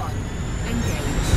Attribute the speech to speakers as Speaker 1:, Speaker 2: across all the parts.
Speaker 1: one. Engage.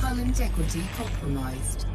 Speaker 1: Hull integrity compromised.